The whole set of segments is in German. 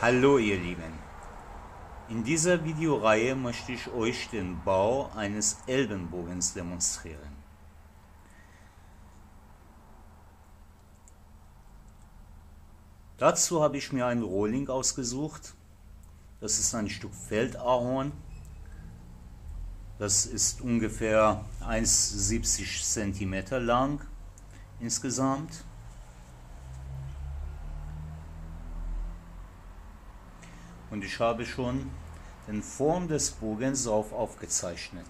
Hallo ihr Lieben! In dieser Videoreihe möchte ich euch den Bau eines Elbenbogens demonstrieren. Dazu habe ich mir einen Rohling ausgesucht. Das ist ein Stück Feldahorn. Das ist ungefähr 1,70 cm lang insgesamt. Und ich habe schon den Form des Bogens auf aufgezeichnet.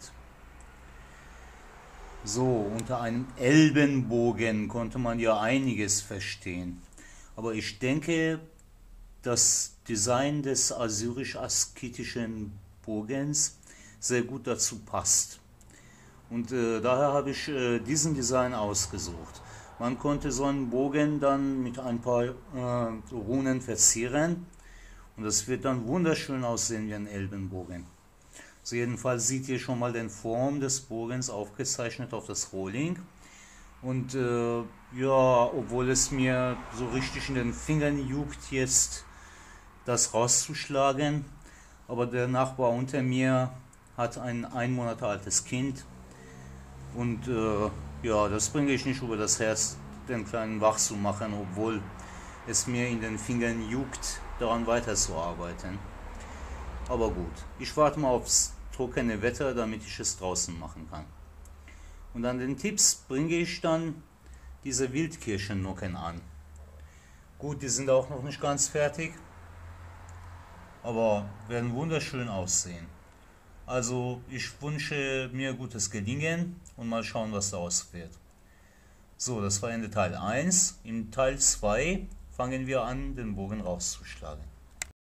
So, unter einem Elbenbogen konnte man ja einiges verstehen. Aber ich denke, das Design des assyrisch-asketischen Bogens sehr gut dazu passt. Und äh, daher habe ich äh, diesen Design ausgesucht. Man konnte so einen Bogen dann mit ein paar äh, Runen verzieren und das wird dann wunderschön aussehen wie ein Elbenbogen. So jedenfalls seht ihr schon mal den Form des Bogens aufgezeichnet auf das Rohling. Und äh, ja, obwohl es mir so richtig in den Fingern juckt, jetzt das rauszuschlagen, aber der Nachbar unter mir hat ein ein Monat altes Kind und äh, ja, das bringe ich nicht über das Herz, den kleinen wach zu machen, obwohl es mir in den Fingern juckt, daran weiterzuarbeiten. Aber gut, ich warte mal aufs trockene Wetter, damit ich es draußen machen kann. Und an den Tipps bringe ich dann diese Wildkirschennucken an. Gut, die sind auch noch nicht ganz fertig, aber werden wunderschön aussehen. Also ich wünsche mir gutes Gelingen und mal schauen, was daraus wird. So, das war Ende Teil 1. Im Teil 2 fangen wir an, den Bogen rauszuschlagen.